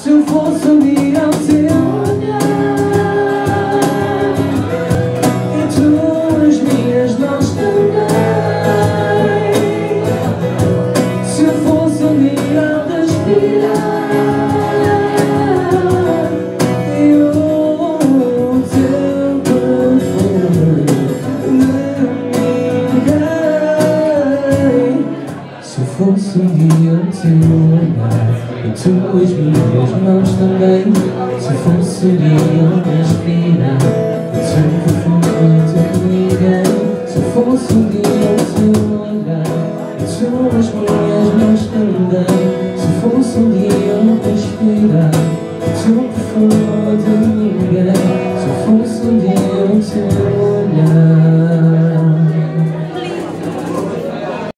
Se eu fosse um dia o teu olhar E as minhas mãos também. Se eu fosse um dia a respirar E o teu perfume ninguém Se eu fosse um dia o teu olhar tu as minhas mãos também Se eu fosse um dia a respirar O teu perfume de ninguém Se eu fosse um dia o teu olhar tu as minhas mãos também Se eu fosse um dia a respirar O teu perfume de ninguém